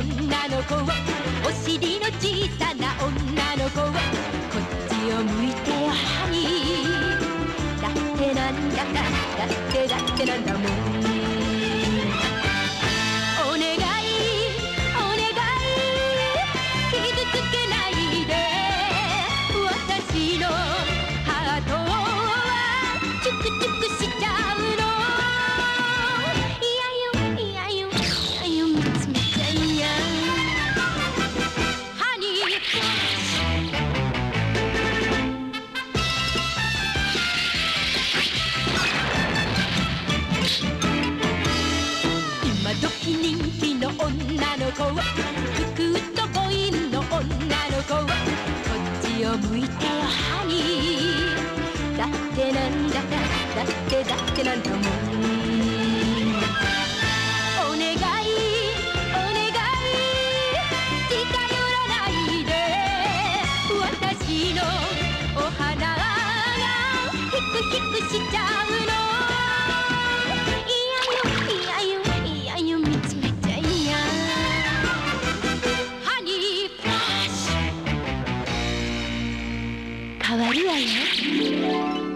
子お尻の小さな女の子こっちを向いてよハニーだってなんだかだってだってなんだもんお願いお願い傷つけないで私のハートはチュクチュク今時人気の女の子は福とコインの女の子はこっちを向いてよハニーだってなんだか変わるわよ。